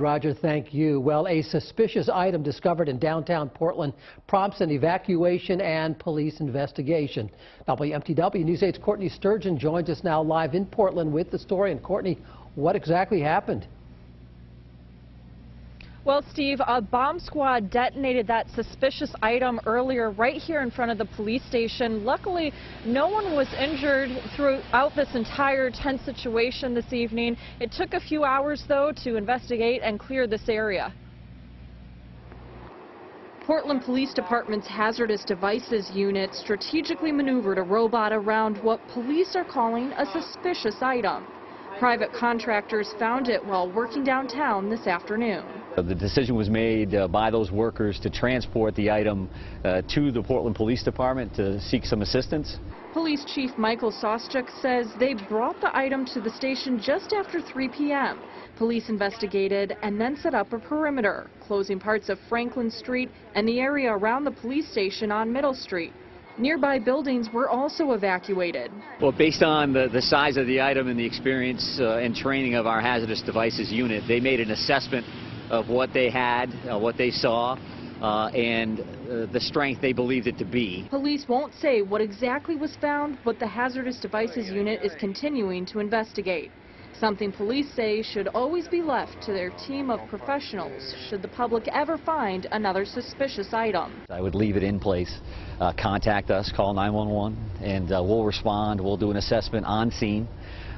Roger, thank you. Well, a suspicious item discovered in downtown Portland prompts an evacuation and police investigation. WMTW News 8's Courtney Sturgeon joins us now live in Portland with the story. And Courtney, what exactly happened? Well, Steve, a bomb squad detonated that suspicious item earlier right here in front of the police station. Luckily, no one was injured throughout this entire tense situation this evening. It took a few hours, though, to investigate and clear this area. Portland Police Department's Hazardous Devices Unit strategically maneuvered a robot around what police are calling a suspicious item. Private contractors found it while working downtown this afternoon. The decision was made uh, by those workers to transport the item uh, to the Portland Police Department to seek some assistance. Police Chief Michael Sauschuck says they brought the item to the station just after 3 p.m. Police investigated and then set up a perimeter, closing parts of Franklin Street and the area around the police station on Middle Street. Nearby buildings were also evacuated. Well, based on the, the size of the item and the experience uh, and training of our hazardous devices unit, they made an assessment of what they had, uh, what they saw, uh, and uh, the strength they believed it to be. Police won't say what exactly was found, but the hazardous devices unit is continuing to investigate. Something police say should always be left to their team of professionals should the public ever find another suspicious item. I would leave it in place. Uh, contact us, call 911, and uh, we'll respond. We'll do an assessment on scene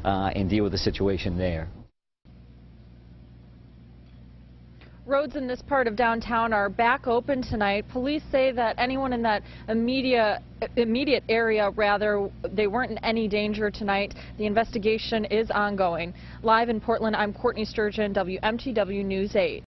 uh, and deal with the situation there. Roads in this part of downtown are back open tonight. Police say that anyone in that immediate immediate area, rather, they weren't in any danger tonight. The investigation is ongoing. Live in Portland, I'm Courtney Sturgeon, WMTW News 8.